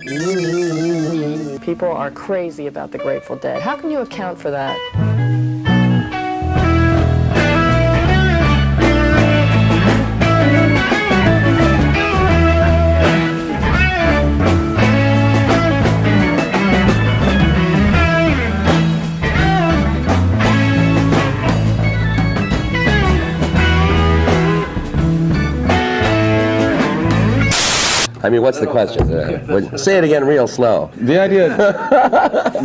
People are crazy about the Grateful Dead. How can you account for that? I mean, what's the question? Uh, say it again real slow. The idea